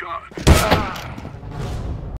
shot. Ah.